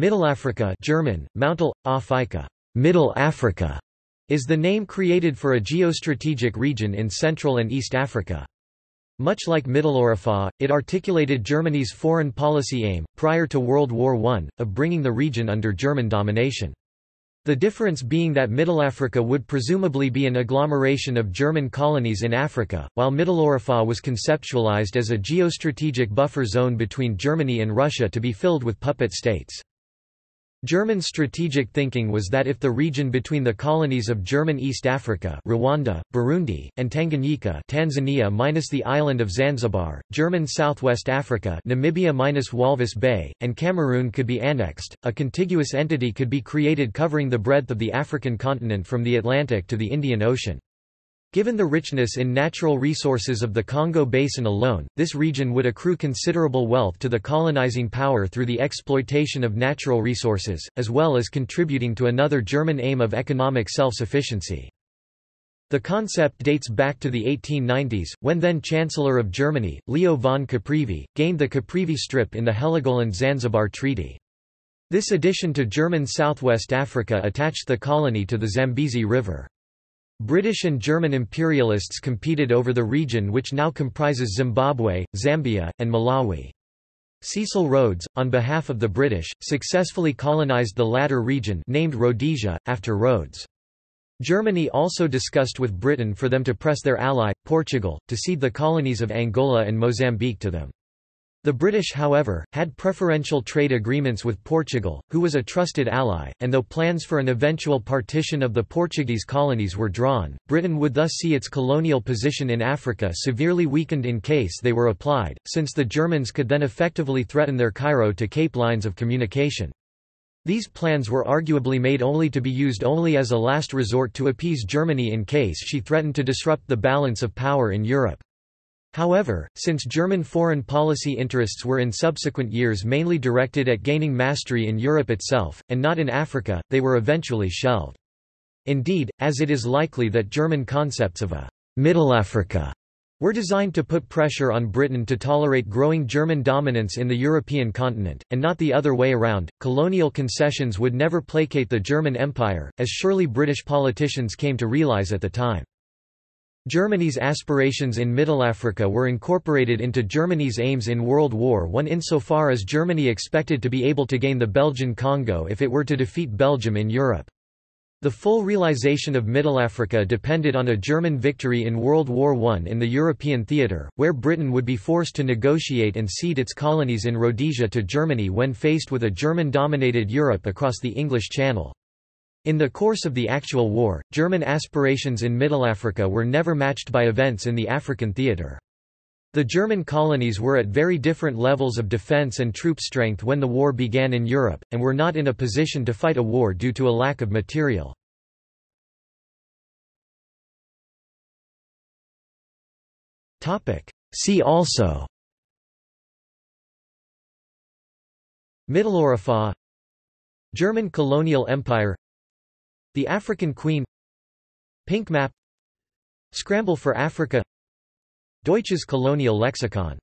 Mittelafrika German, Mountel, Afrika, Middle Africa, is the name created for a geostrategic region in Central and East Africa. Much like Mitteleuropa, it articulated Germany's foreign policy aim, prior to World War I, of bringing the region under German domination. The difference being that Mittelafrika would presumably be an agglomeration of German colonies in Africa, while Mitteleuropa was conceptualized as a geostrategic buffer zone between Germany and Russia to be filled with puppet states. German strategic thinking was that if the region between the colonies of German East Africa Rwanda, Burundi, and Tanganyika Tanzania minus the island of Zanzibar, German Southwest Africa Namibia minus Walvis Bay, and Cameroon could be annexed, a contiguous entity could be created covering the breadth of the African continent from the Atlantic to the Indian Ocean. Given the richness in natural resources of the Congo Basin alone, this region would accrue considerable wealth to the colonizing power through the exploitation of natural resources, as well as contributing to another German aim of economic self-sufficiency. The concept dates back to the 1890s, when then Chancellor of Germany, Leo von Caprivi, gained the Caprivi Strip in the Heligoland-Zanzibar Treaty. This addition to German Southwest Africa attached the colony to the Zambezi River. British and German imperialists competed over the region which now comprises Zimbabwe, Zambia, and Malawi. Cecil Rhodes, on behalf of the British, successfully colonized the latter region named Rhodesia, after Rhodes. Germany also discussed with Britain for them to press their ally, Portugal, to cede the colonies of Angola and Mozambique to them. The British however, had preferential trade agreements with Portugal, who was a trusted ally, and though plans for an eventual partition of the Portuguese colonies were drawn, Britain would thus see its colonial position in Africa severely weakened in case they were applied, since the Germans could then effectively threaten their Cairo to Cape lines of communication. These plans were arguably made only to be used only as a last resort to appease Germany in case she threatened to disrupt the balance of power in Europe. However, since German foreign policy interests were in subsequent years mainly directed at gaining mastery in Europe itself, and not in Africa, they were eventually shelved. Indeed, as it is likely that German concepts of a «Mittelafrika» were designed to put pressure on Britain to tolerate growing German dominance in the European continent, and not the other way around. Colonial concessions would never placate the German Empire, as surely British politicians came to realize at the time. Germany's aspirations in Mittelafrika were incorporated into Germany's aims in World War I insofar as Germany expected to be able to gain the Belgian Congo if it were to defeat Belgium in Europe. The full realization of Mittelafrika depended on a German victory in World War I in the European theatre, where Britain would be forced to negotiate and cede its colonies in Rhodesia to Germany when faced with a German-dominated Europe across the English Channel. In the course of the actual war, German aspirations in Mittelafrika were never matched by events in the African theatre. The German colonies were at very different levels of defense and troop strength when the war began in Europe, and were not in a position to fight a war due to a lack of material. See also Mitteleuropa German colonial empire the African Queen. Pink Map. Scramble for Africa. Deutsches Kolonial Lexikon